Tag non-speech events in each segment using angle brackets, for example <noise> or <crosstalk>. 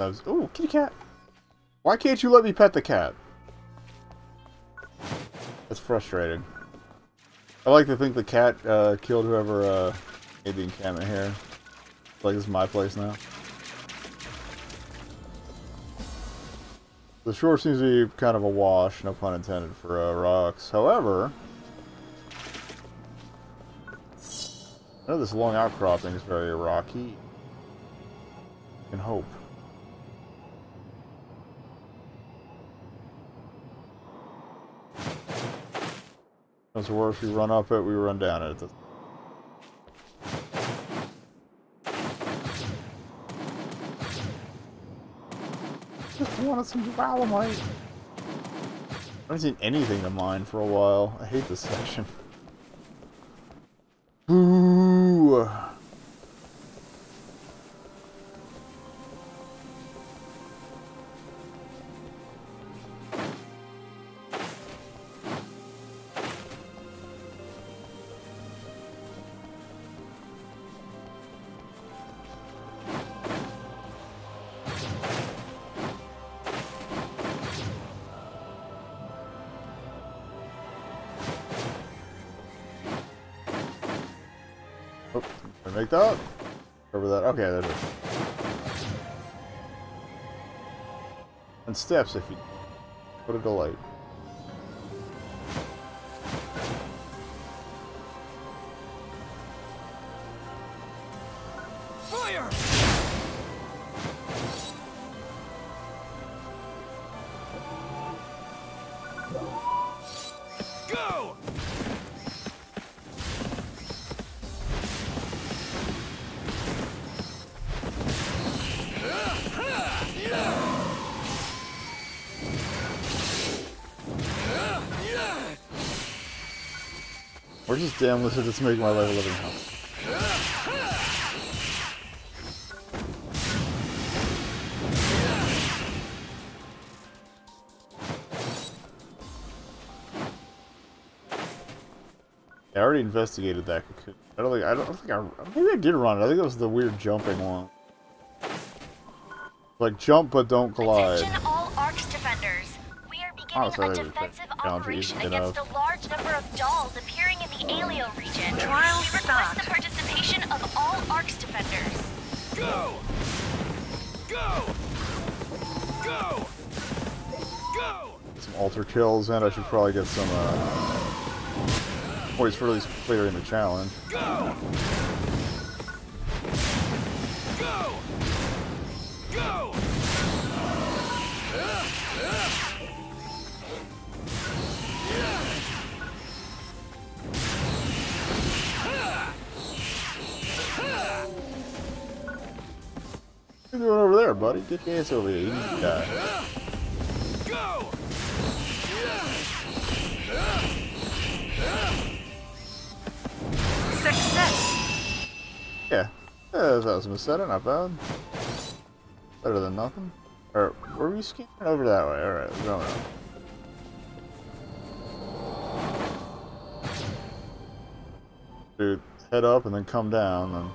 Oh, kitty cat. Why can't you let me pet the cat? That's frustrating. I like to think the cat uh, killed whoever uh, made the encampment here. Like, this is my place now. The shore seems to be kind of a wash, no pun intended, for uh, rocks. However, I know this long outcropping is very rocky. And hope. It's worse, we run up it, we run down it. Just wanted some dolomites. I haven't seen anything to mine for a while. I hate this section. Boo! Make that? Over that. Okay, there it is. And steps if you... What a delight. Where's this damn lizard that's making my life a living hell? I already investigated that cocoon. I don't think I don't think I maybe I did run it. I think it was the weird jumping one. Like jump but don't glide. Attention all ARKS defenders. We are beginning oh, a defensive operation against a of all ARKS defenders. Go! Go! Go! Go! Some altar kills, and I should probably get some uh, points for at least clearing the challenge. Go! Go! You doing over there, buddy? Get your ass over here. You need to die. Go! Success! Yeah. Yeah, that was a Meseta, not bad. Better than nothing. Or, where were we scanning? Over that way. Alright, we're going up. Dude, head up and then come down, then...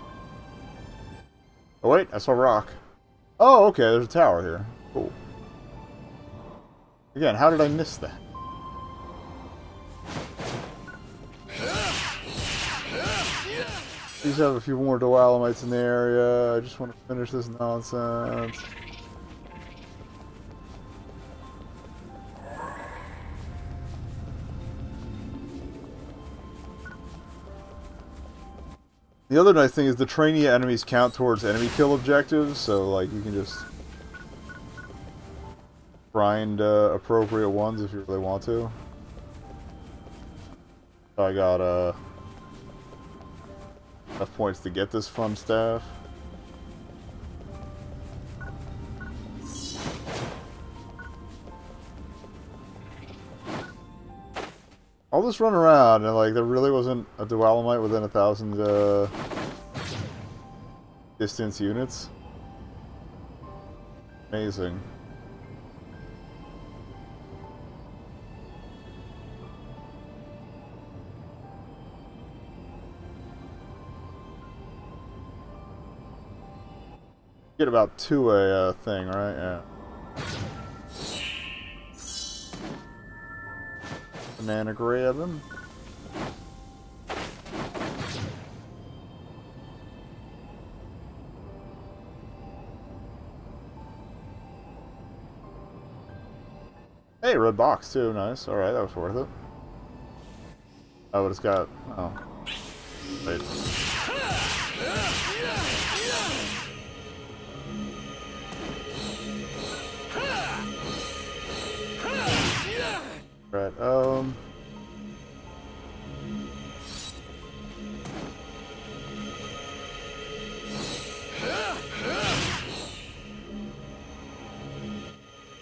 Oh wait, I saw a rock. Oh, okay, there's a tower here. Cool. Again, how did I miss that? Please have a few more Dualomites in the area. I just want to finish this nonsense. The other nice thing is the trainee enemies count towards enemy kill objectives, so like you can just grind uh, appropriate ones if you really want to. I got uh, enough points to get this fun staff. I'll just run around and like there really wasn't a Dualomite within a thousand uh, distance units. Amazing. Get about two a uh, thing, right? Yeah. Banana grab him. Hey, red box too. Nice. All right, that was worth it. Oh, it's got. Oh. Wait. Right. Um.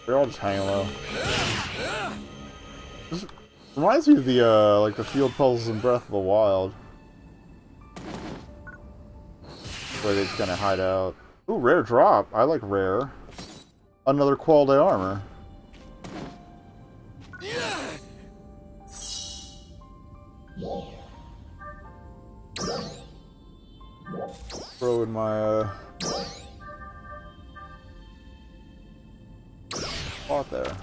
They're all just hanging low. This reminds me of the, uh, like the field puzzles in Breath of the Wild. Where they just of hide out. Ooh, rare drop. I like rare. Another quality armor. In my, uh... There.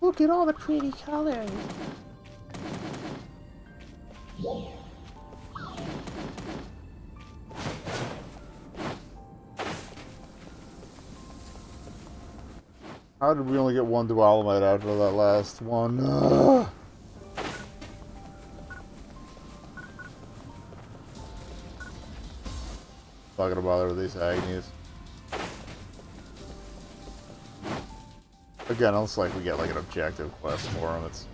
Look at all the pretty colors. How did we only get one Dualomite after that last one? <sighs> Ugh. Not gonna bother with these Agnies. Again, unless like we get like an objective quest for them, it's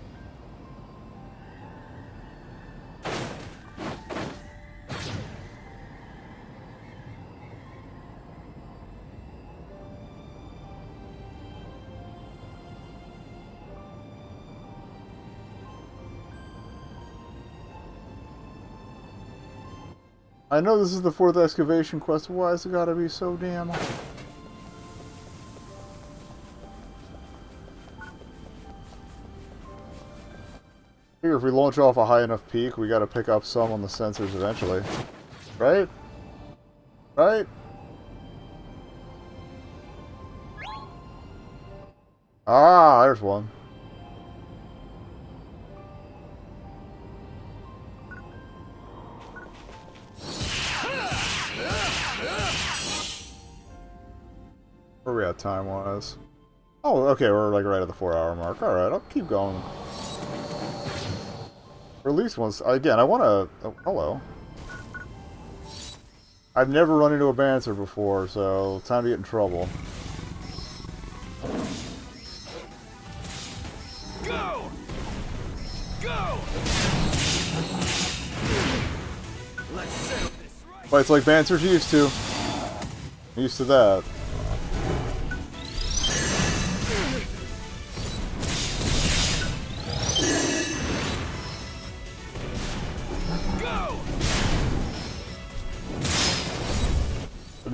know this is the fourth excavation quest. Why has it gotta be so damn? Here, if we launch off a high enough peak, we gotta pick up some on the sensors eventually. Right? Right? Ah, there's one. Where we at time was. Oh, okay, we're like right at the four-hour mark. Alright, I'll keep going. Or at least once. Again, I want to... Oh, hello. I've never run into a Banter before, so time to get in trouble. Go! Go! Let's settle this right. But it's like Banter's used to. I'm used to that.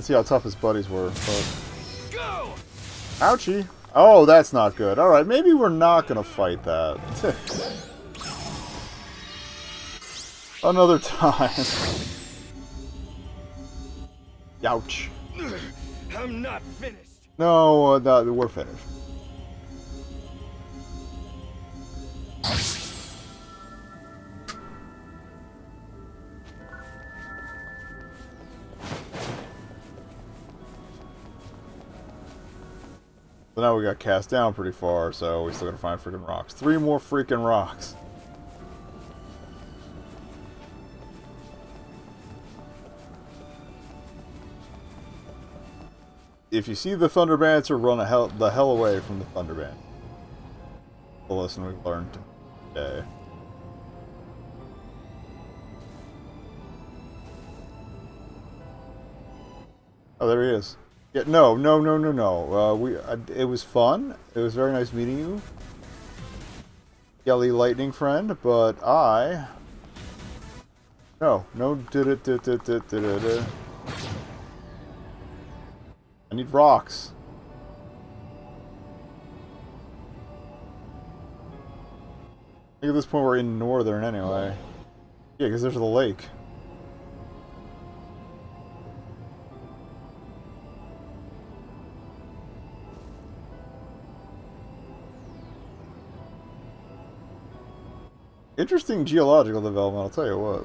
See how tough his buddies were. Go! Ouchie! Oh, that's not good. Alright, maybe we're not gonna fight that. <laughs> Another time. <laughs> Ouch. I'm not finished. No, uh, no, we're finished. So now we got cast down pretty far, so we still gotta find freaking rocks. Three more freaking rocks. If you see the Thunderbanter, run a hell, the hell away from the Thunderband. The lesson we've learned today. Oh, there he is. Yeah, no, no, no, no, no. Uh, we, uh, it was fun. It was very nice meeting you, Yelly Lightning friend. But I, no, no, did it, did it, did it, did it. I need rocks. I think at this point we're in northern anyway. Yeah, because there's the lake. Interesting geological development, I'll tell you what.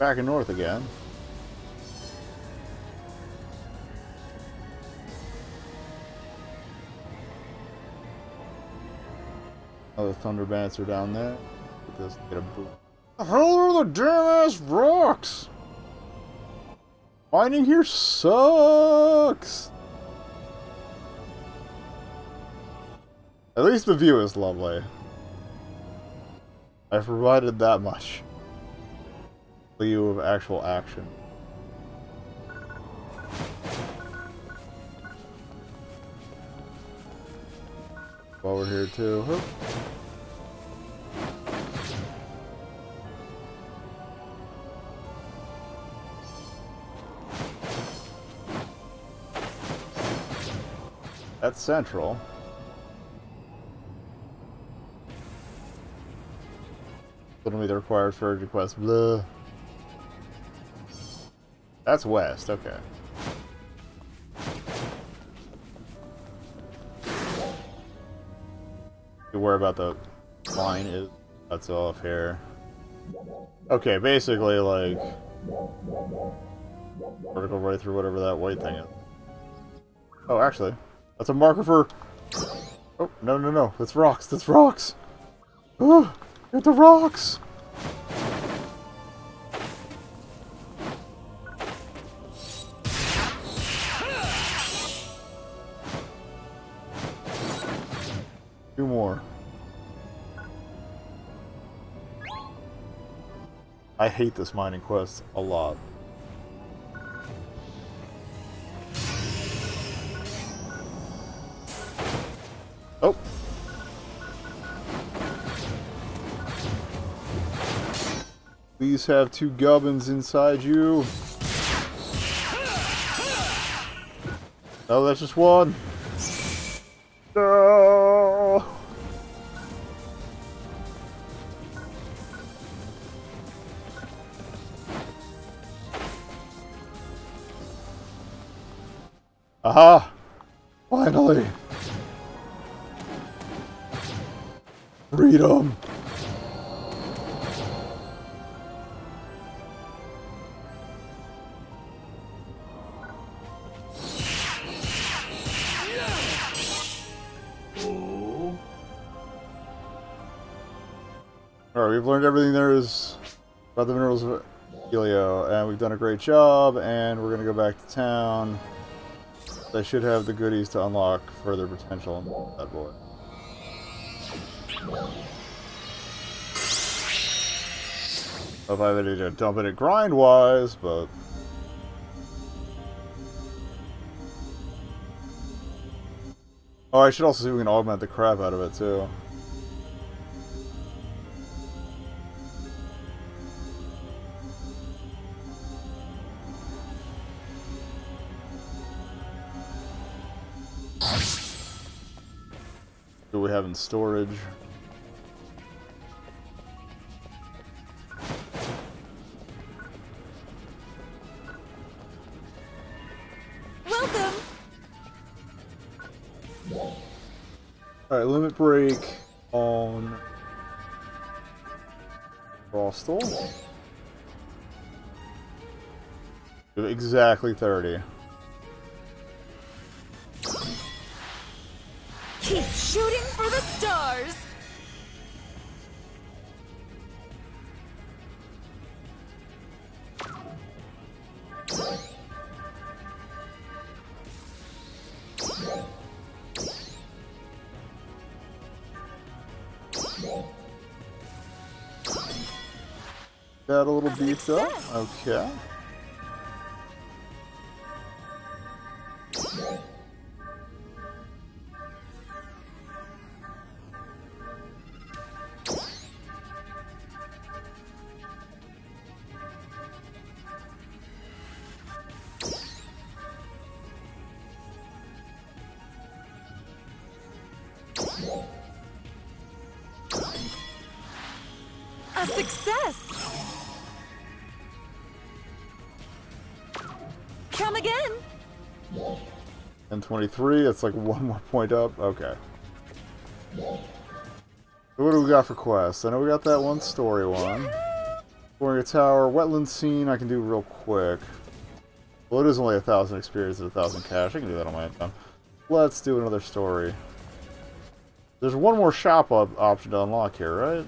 Back and north again. Other thunder bats are down there. Let's get a boot. The hell are the damn ass rocks? Mining here sucks. At least the view is lovely. I've provided that much value of actual action. While we're here too. Hoop. That's central. Literally the required for request. Blah. That's west, okay. You worry about the line is that's off here. Okay, basically like vertical right through whatever that white thing is. Oh, actually, that's a marker for. Oh no no no! That's rocks. That's rocks. Oh, get the rocks. I hate this mining quest a lot. Oh. Please have two gubbins inside you. Oh, that's just one. No. Finally! Freedom! Alright, we've learned everything there is about the minerals of Aelio, and we've done a great job, and we're gonna go back to town. They should have the goodies to unlock further potential in that boy. If I need to dump it grind-wise, but... Oh, I should also see if we can augment the crap out of it, too. In storage? Welcome. Alright, limit break on Frostal. Exactly 30. Okay. A success! 23, it's like one more point up. Okay. What do we got for quests? I know we got that one story one. A tower, wetland scene, I can do real quick. Well, it is only a thousand experience and a thousand cash. I can do that on my own time. Let's do another story. There's one more shop op option to unlock here, right?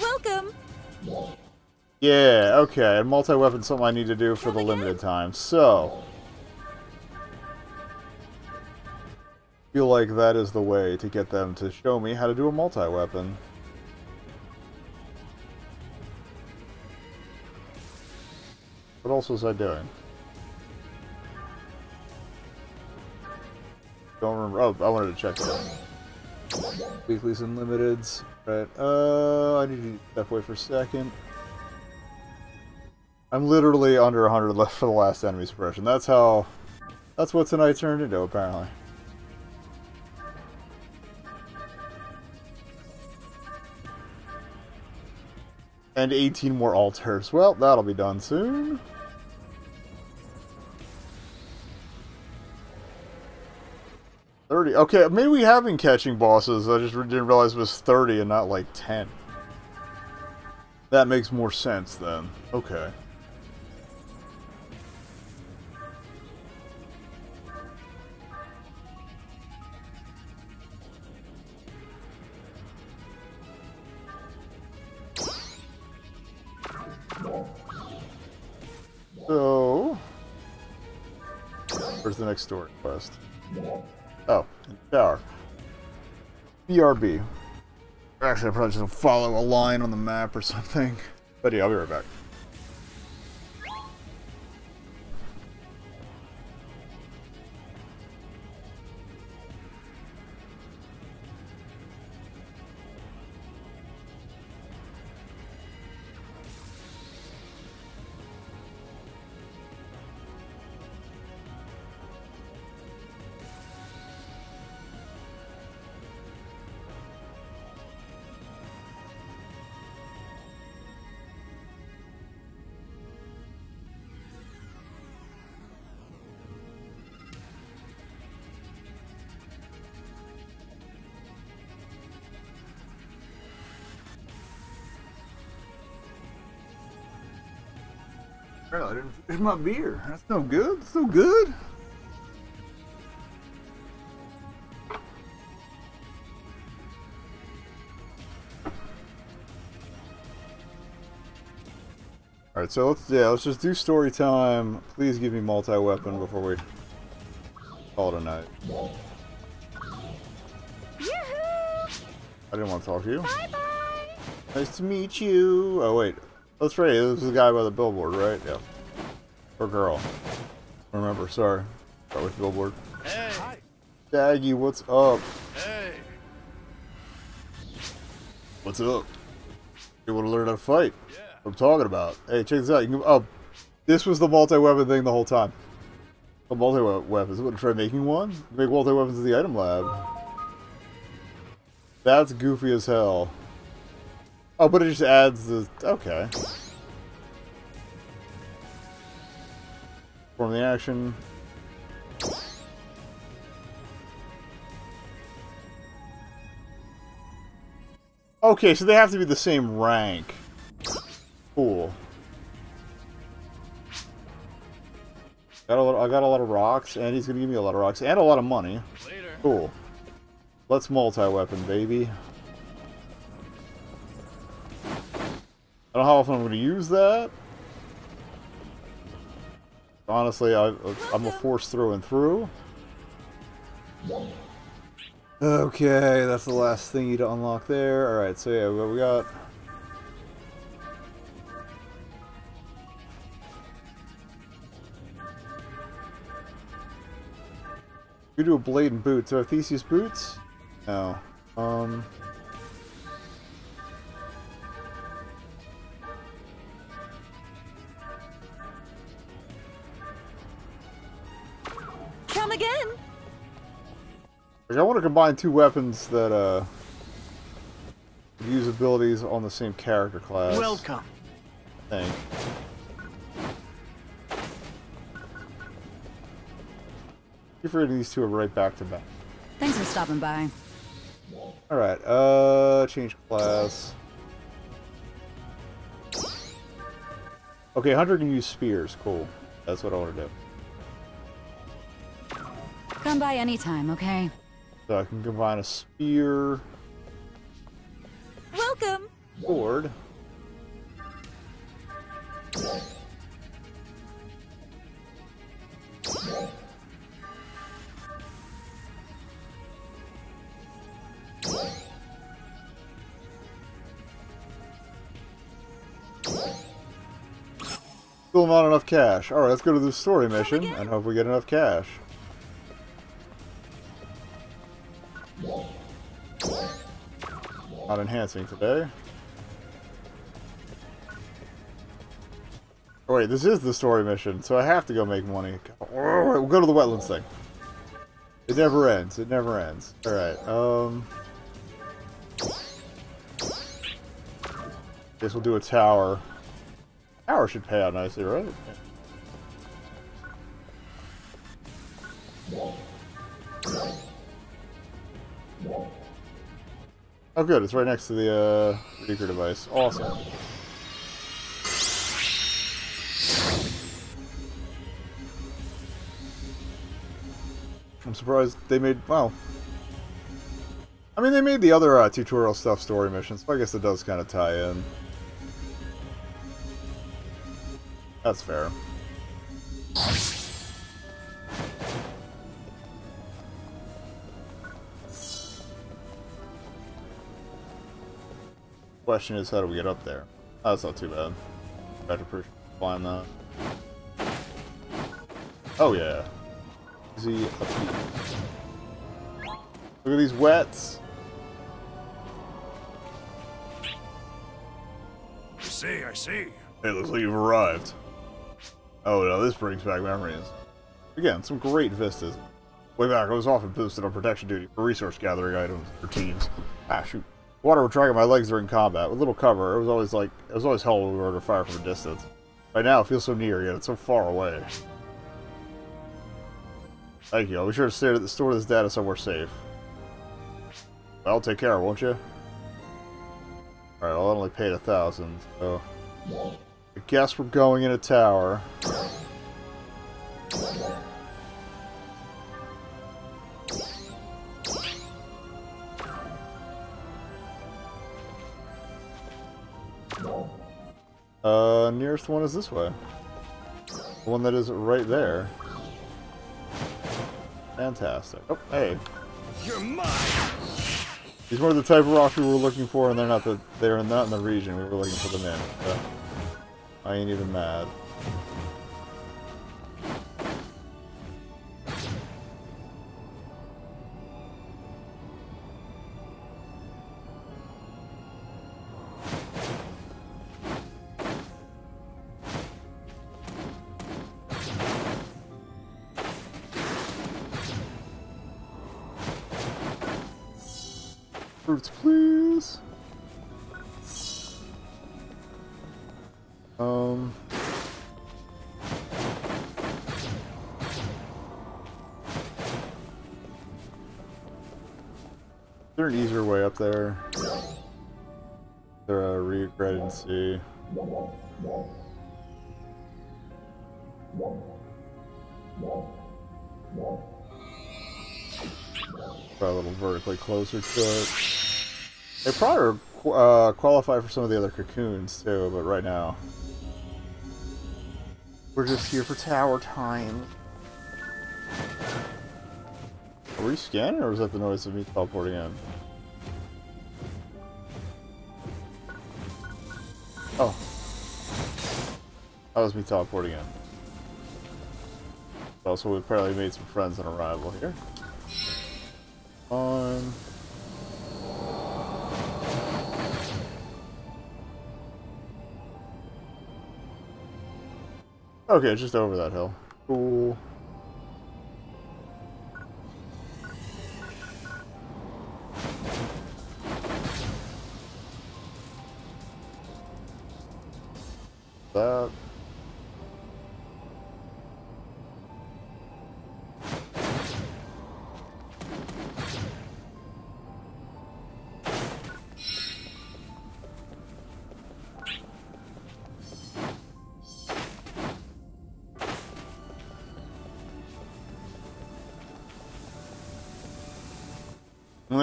Welcome! Yeah, okay. And multi-weapon something I need to do for the limited time. So... feel like that is the way to get them to show me how to do a multi-weapon. What else was I doing? Don't remember. Oh, I wanted to check that. Weeklies and limiteds. Right. Uh, I need to step away for a second. I'm literally under 100 <laughs> left for the last enemy suppression. That's how... That's what tonight turned into, apparently. And 18 more altars. Well, that'll be done soon. Thirty. Okay, maybe we have been catching bosses. I just didn't realize it was thirty and not like ten. That makes more sense then. Okay. Where's the next story quest? Oh, tower. BRB. Actually, I probably just follow a line on the map or something. But yeah, I'll be right back. I my beer. That's no good. That's no good. Alright, so let's yeah, let's just do story time. Please give me multi-weapon before we call it a night. I didn't want to talk to you. Bye bye! Nice to meet you. Oh wait. That's right, this is the guy by the billboard, right? Yeah. Or girl. Remember, sorry. Start with billboard. Hey! Daggy, what's up? Hey! What's up? You want to learn how to fight? Yeah. What I'm talking about. Hey, check this out. You can, oh, this was the multi-weapon thing the whole time. The multi-weapons. What, try making one? Make multi-weapons in the item lab. That's goofy as hell. Oh, but it just adds the... Okay. Form the action. Okay, so they have to be the same rank. Cool. Got a lot, I got a lot of rocks, and he's gonna give me a lot of rocks, and a lot of money. Later. Cool. Let's multi-weapon, baby. I don't know how often I'm to use that honestly, I, am a force through and through. Okay, that's the last thing you to unlock there. Alright, so yeah, what we got... You do a blade and boots. Do I have Theseus boots? No. Um... Like, I want to combine two weapons that uh use abilities on the same character class. Welcome. I think. Keep forgetting these two are right back to back. Thanks for stopping by. Alright, uh, change class. Okay, Hunter can use spears. Cool. That's what I want to do. Come by anytime, okay? So I can combine a spear, Welcome. sword. Still not enough cash. Alright, let's go to the story mission and hope we get enough cash. Not enhancing today. Oh, wait, this is the story mission, so I have to go make money. Oh, we'll go to the wetlands thing. It never ends. It never ends. Alright, um... Guess we'll do a tower. Tower should pay out nicely, right? Oh good, it's right next to the uh, Ryuker device. Awesome. I'm surprised they made, well... I mean, they made the other uh, tutorial stuff story missions, I guess it does kind of tie in. That's fair. Question is, how do we get up there? Oh, that's not too bad. Better to climb that. Oh yeah. Easy up here. Look at these wets. I see, I see. Hey, looks like you've arrived. Oh no, this brings back memories. Again, some great vistas. Way back, I was often posted on protection duty for resource gathering items for teams. Ah, shoot. Water would drag on my legs during combat. With little cover, it was always like it was always hell when we were under fire from a distance. Right now, it feels so near, yet it's so far away. Thank you. I'll be sure to stay at the store this data somewhere safe. Well, take care, won't you? Alright, I'll only paid a thousand, so... I guess we're going in a tower. Nearest one is this way. The one that is right there. Fantastic. Oh, hey. You're mine. These were the type of rocks we were looking for, and they're not the they're not in the region we were looking for them in. So I ain't even mad. Closer to it. They probably uh, qualify for some of the other cocoons too, but right now we're just here for tower time. Are we scanning, or was that the noise of me teleporting in? Oh, that was me teleporting in. Also, we apparently made some friends on arrival here. Fine. Okay, just over that hill. Cool.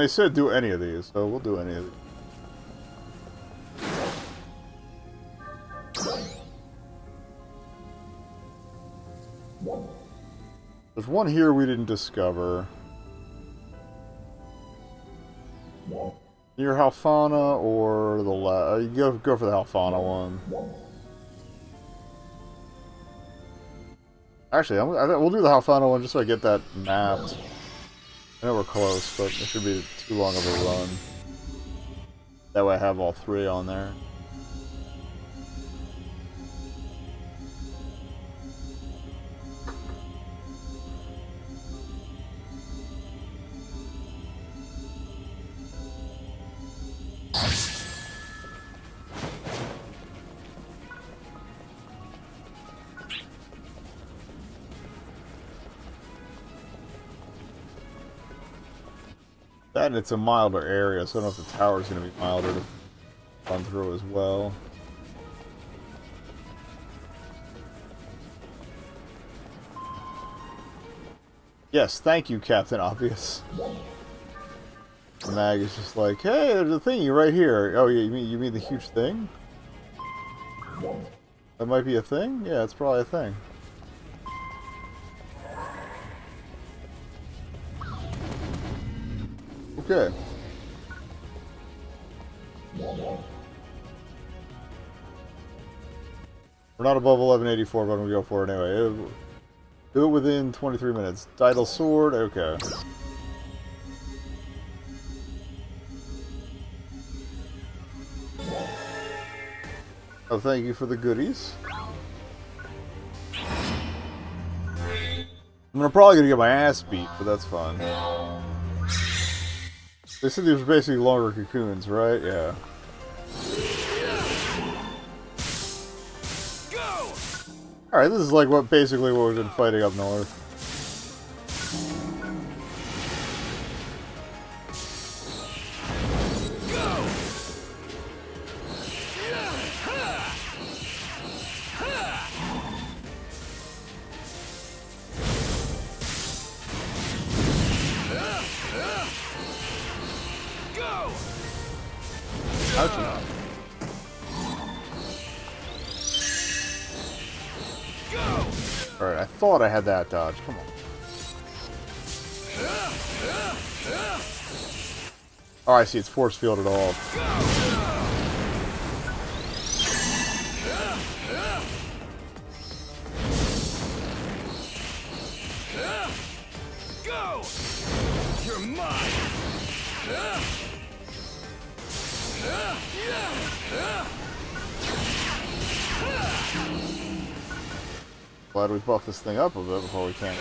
They said do any of these, so we'll do any of these. There's one here we didn't discover. Near Halfana or the la- uh, you go go for the Halfana one. Actually, I'm, I we'll do the Halfana one just so I get that mapped. I know we're close, but it should be too long of a run. That way I have all three on there. It's a milder area, so I don't know if the tower's going to be milder to run through as well. Yes, thank you, Captain Obvious. Mag is just like, hey, there's a thingy right here. Oh, yeah, you mean you mean the huge thing? That might be a thing? Yeah, it's probably a thing. We're not above 1184, but I'm gonna go for it anyway. Do it within 23 minutes. Tidal Sword, okay. Oh, thank you for the goodies. I'm probably gonna get my ass beat, but that's fun. They said these were basically longer cocoons, right? Yeah. Alright, this is like what basically what we've been fighting up north. I see. It's force fielded off. Go! You're mine! Glad we buffed this thing up a bit before we came.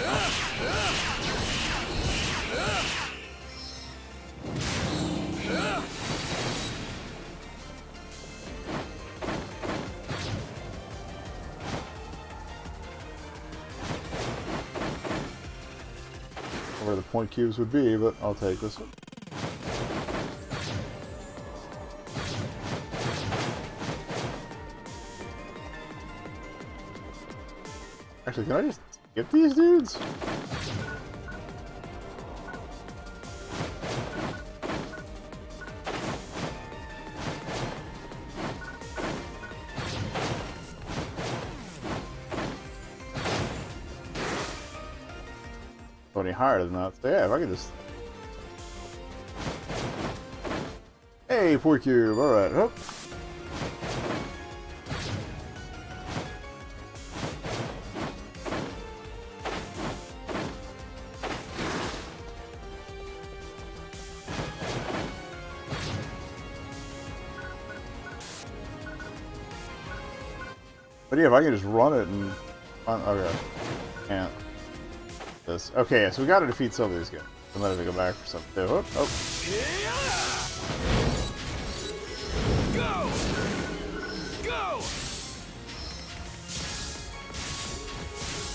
Cubes would be, but I'll take this one. Actually, can I just get these dudes? hard as nuts. But yeah, if I could just... Hey, poor cube. Alright. Oh. But yeah, if I can just run it and... Okay. Can't. This. Okay, so we gotta defeat some of these guys. I'm gonna have to go back for something. Oh, oh. Go! Go!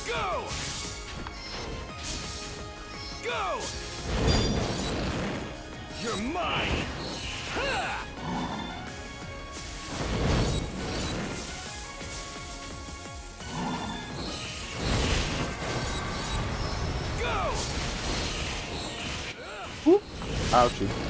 Go! Go! You're mine! Ouchie.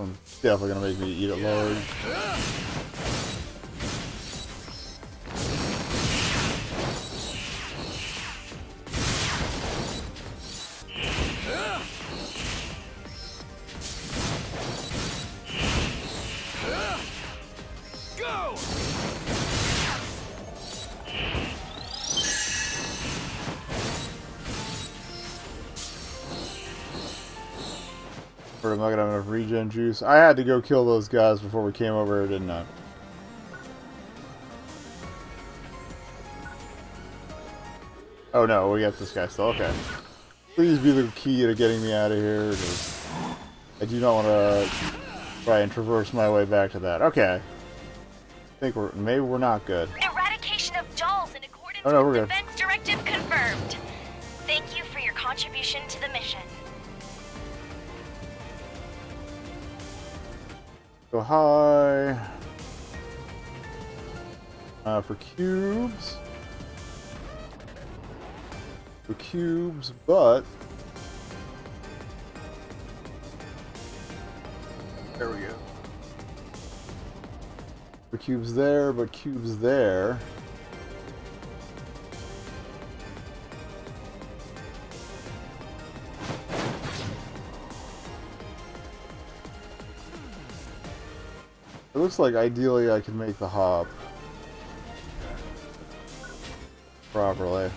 Awesome. Definitely gonna make me eat it large. Juice? I had to go kill those guys before we came over here, didn't I? Oh no, we got this guy still. Okay. Please be the key to getting me out of here. I do not want to try and traverse my way back to that. Okay. I think we're maybe we're not good. Eradication of dolls in accordance Oh, no, we're good. Go high. Uh, for cubes. For cubes, but... There we go. For cubes there, but cubes there. Looks like ideally I can make the hop properly.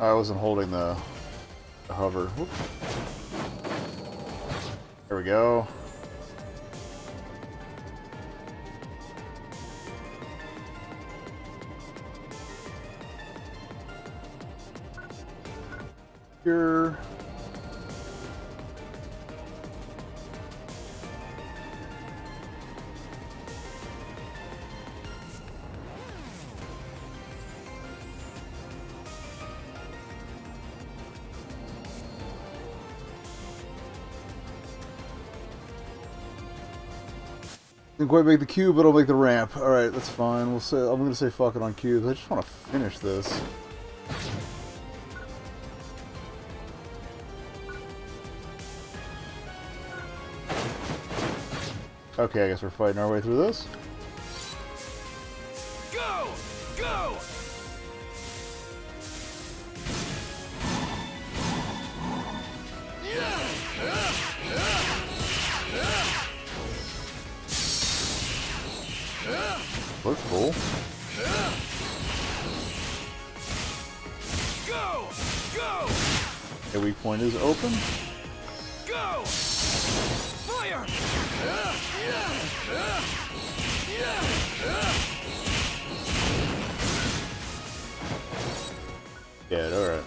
I wasn't holding the, the hover. There we go. Here. Didn't quite make the cube, but it'll make the ramp. Alright, that's fine. We'll say I'm gonna say fuck it on cubes. I just wanna finish this. Okay, I guess we're fighting our way through this. Go! Go! Looks cool. Go! Go! A weak point is open. Go! Fire! Yeah, alright.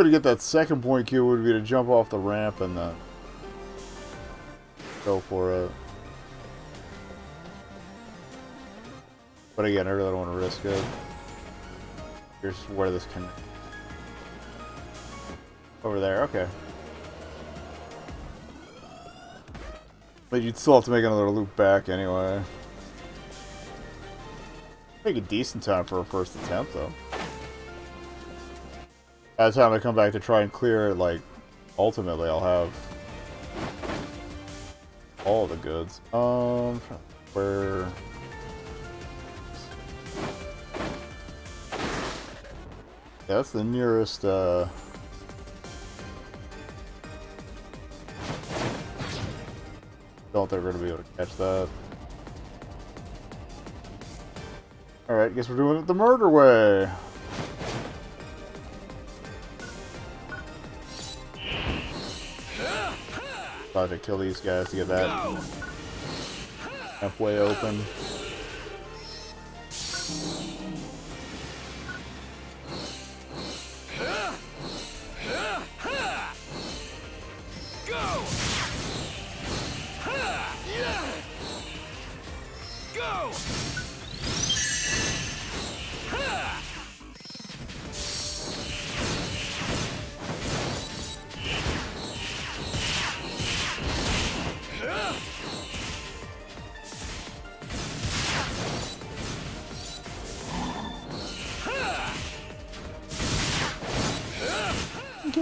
Way to get that second point cube would be to jump off the ramp and then go for it. But again, I really don't want to risk it. Here's where this can... Over there, okay. But you'd still have to make another loop back anyway. Make a decent time for a first attempt, though. By the time I come back to try and clear it, like, ultimately I'll have all the goods. Um, where... That's the nearest, uh... Don't think we're gonna be able to catch that. Alright, guess we're doing it the murder way. About to kill these guys to get that halfway open.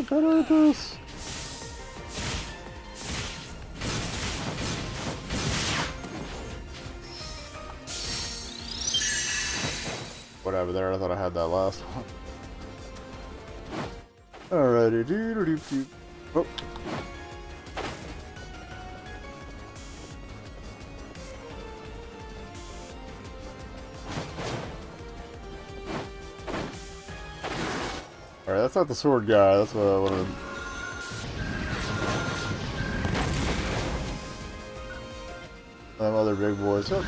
Better at this. Whatever there, I thought I had that last one. Alrighty, doo doo doo doo. Not the sword guy, that's what I wanted. Them other big boys. Oh.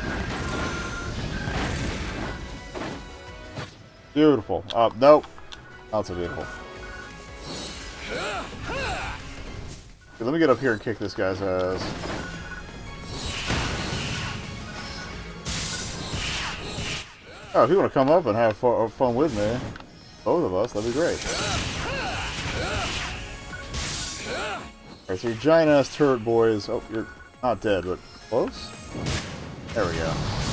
Beautiful. Oh, nope. Not so beautiful. Okay, let me get up here and kick this guy's ass. Oh, if you want to come up and have fun with me, both of us, that'd be great. Alright, so your giant ass turret boys. Oh, you're not dead, but close? There we go.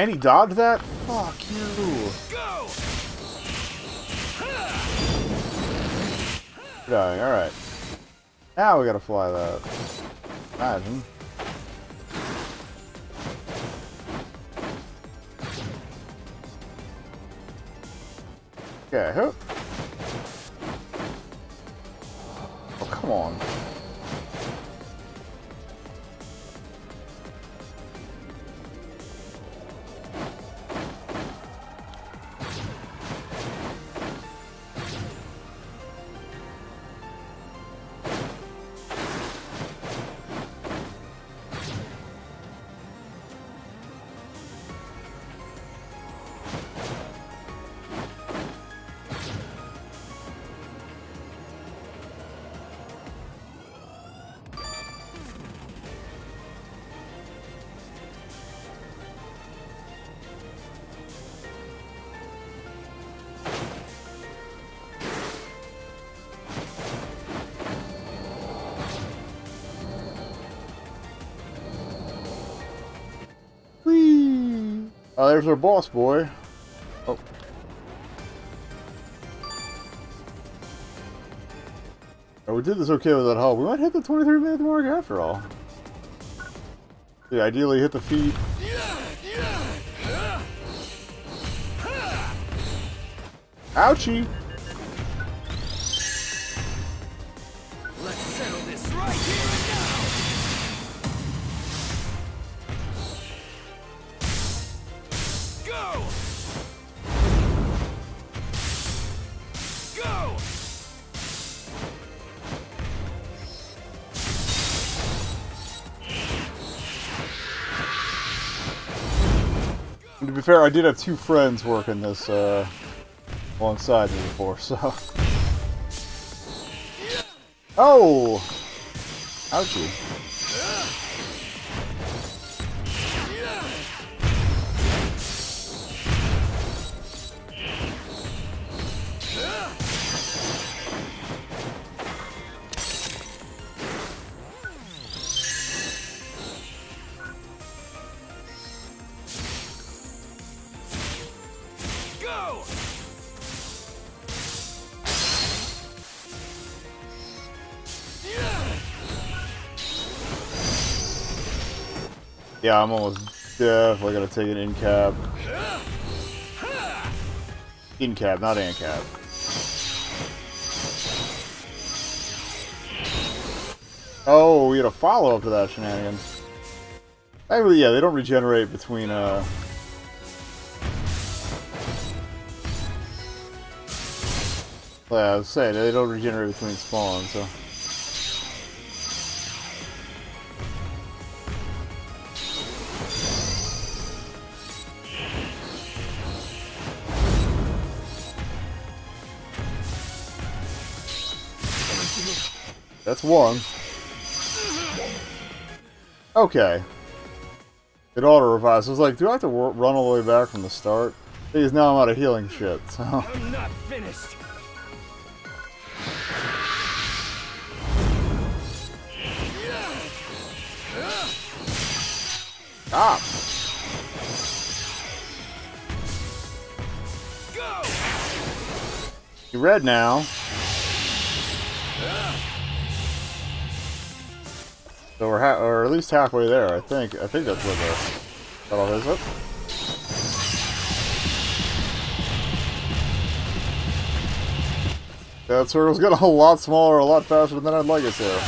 And he dodged that? Fuck you. Dying, alright. Now we gotta fly that. Imagine. Okay. Oh, there's our boss boy. Oh. Oh, we did this okay with that hull. We might hit the 23 minute mark after all. Yeah, ideally hit the feet. Ouchie! Fair, I did have two friends working this uh, alongside me before, so. <laughs> Oh! Ouchie. Yeah, I'm almost definitely gonna take an in cab. In cab, not an cab. Oh, we had a follow up to that shenanigans. Actually, yeah, they don't regenerate between uh Yeah, I was saying they don't regenerate between spawns, so. That's one. Okay. It auto revives. I was like, do I have to run all the way back from the start? Because now I'm out of healing shit, so. I'm not finished. Stop! Go! You red now. So we're ha or at least halfway there, I think. I think that's what the battle is. It. That circle's getting <laughs> a lot smaller, a lot faster than I'd like it to.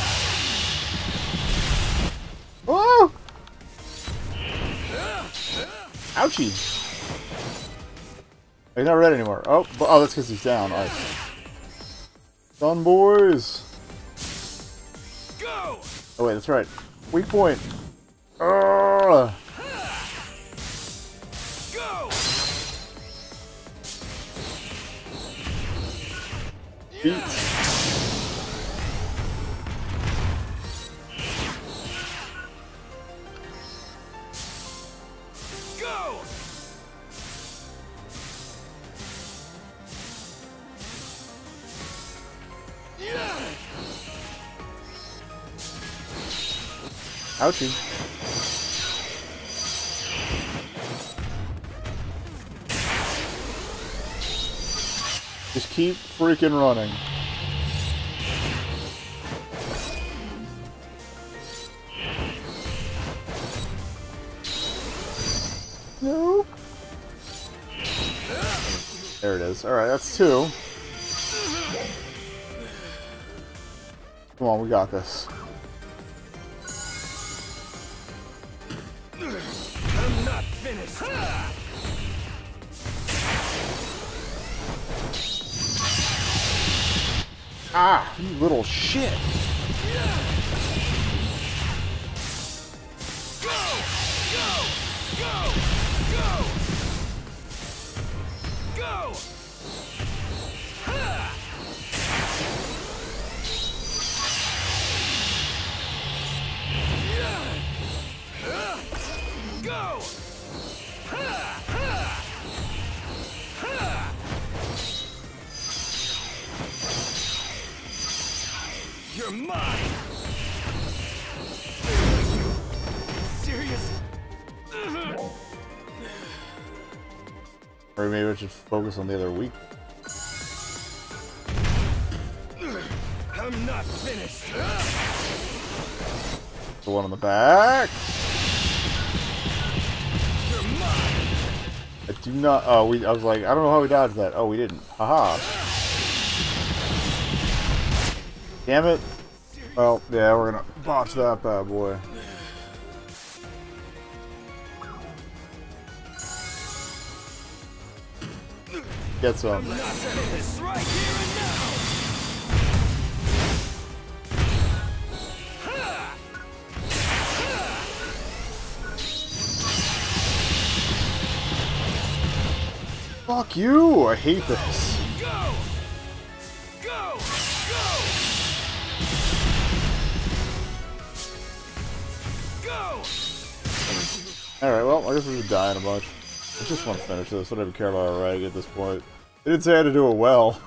Oh! Ouchie! He's not red anymore. Oh, oh, that's because he's down. Done, boys. Oh wait, that's right. Weak point. Go! Ouchie. Just keep freaking running. No. There it is. Alright, that's two. Come on, we got this. Ah, you little shit. Go! Go! Go! Go! Go! You're mine! Serious? Or maybe I should focus on the other weak. I'm not finished. The one on the back. I do not. Oh, we. I was like, I don't know how we dodged that. Oh, we didn't. Haha. Damn it. Well, yeah, we're gonna botch that bad boy. Get some. Fuck you! I hate this. I guess just dying a bunch. I just want to finish this. I don't even care about our rank at this point. They didn't say I had to do it well.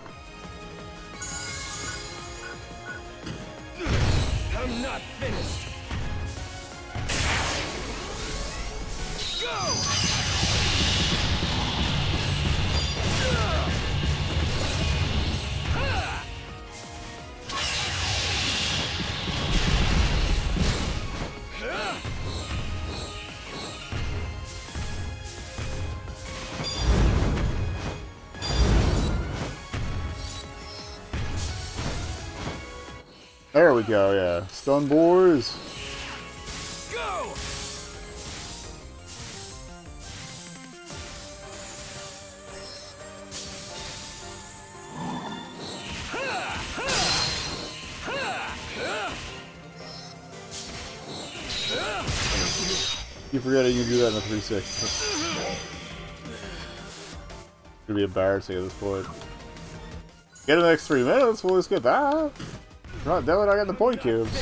Go, yeah. Stun boys. Go! Keep forgetting you do that in the 360. Gonna be embarrassing at this point. Get in the next three minutes, we'll just get that. Not damn it, I got the point cubes.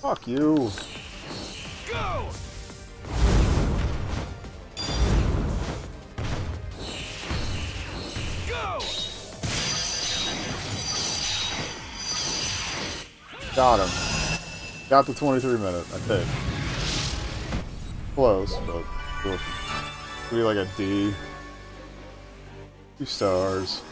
Fuck you. Go! Go! Got him. Got the 23 minute, I think. Close, but be like a D. Two stars.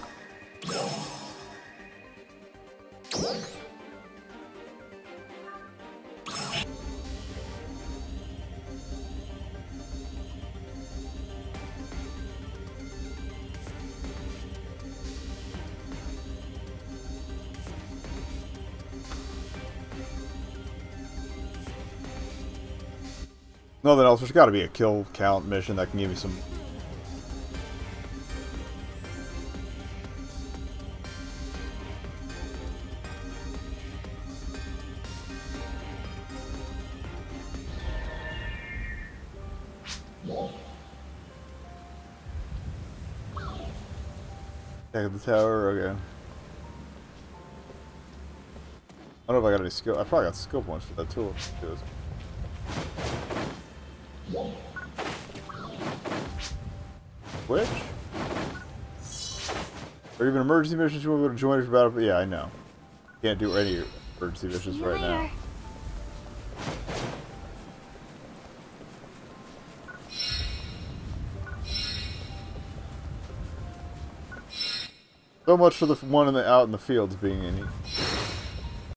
Nothing else. There's got to be a kill count mission that can give me some. Back at the tower. Okay. I don't know if I got any skill. I probably got skill points for that too. Which? Or even emergency missions you want to go to join us for battle? Yeah, I know. Can't do any emergency missions right now. So much for the one in the out in the fields being in